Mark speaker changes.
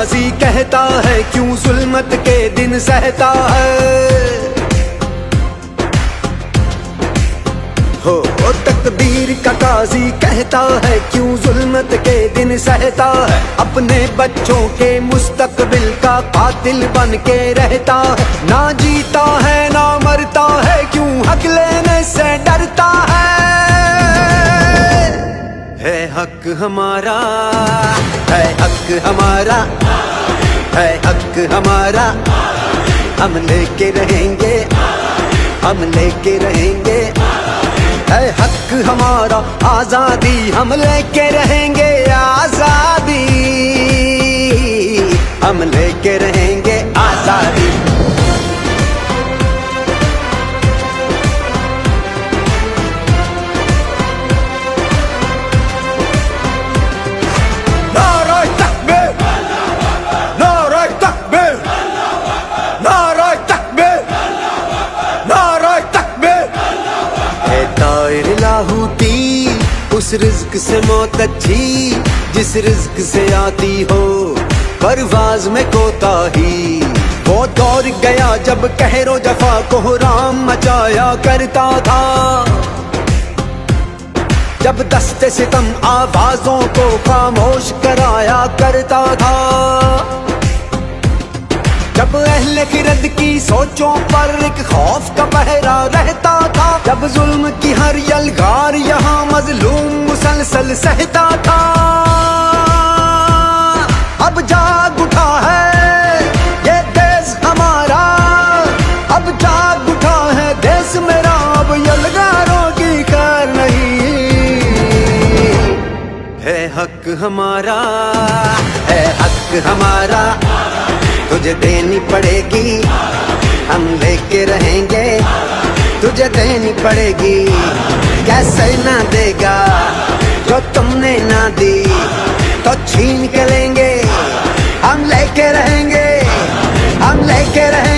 Speaker 1: काजी कहता है, क्यों जुल्मत के दिन सहता है? हो तकदीर का काजी कहता है, क्यों जुल्मत के दिन सहता है? अपने बच्चों के मुस्तकबिल का कातिल बन के रहता है। ना जीता है, ना मरता है, क्यों हक लेने से डरता हक हमारा, है हक हमारा, है हक हमारा। हम लेके रहेंगे, हम लेके रहेंगे। है हक हमारा, आज़ादी हम लेके रहेंगे। लाहूती उस रिज्क से मौत अच्छी, जिस रिज्क से आती हो, परवाज में कोताही वो दौर गया जब कहरो जफा को राम मचाया करता था। जब दस्ते सितम आवाजों को खामोश कराया करता था। जब अहले किरद की सोचों पर एक खौफ मुसलसल सहता था। अब जाग उठा है ये देश हमारा। अब जाग उठा है देश मेरा। अब यलगारों की खैर नहीं। है हक हमारा, है हक हमारा। तुझे देनी पड़ेगी, हम लेके रहेंगे। तुझे देनी पड़ेगी, कैसे ना देगा। जो तुमने ना दी तो छीन के लेंगे। हम लेके रहेंगे हम लेके रहेंगे।